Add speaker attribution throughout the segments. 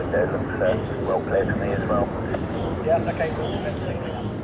Speaker 1: window, looks uh, well clear to me as well.
Speaker 2: Yeah, okay.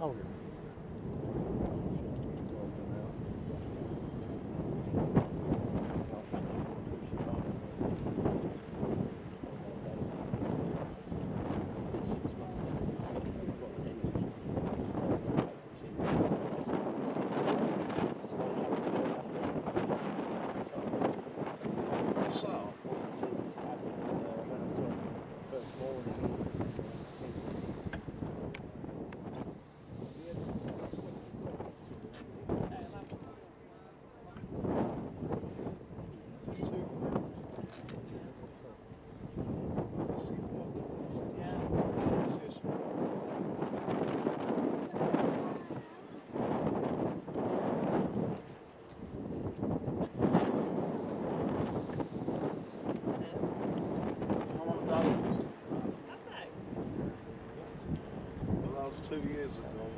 Speaker 3: Oh.
Speaker 2: Two years ago.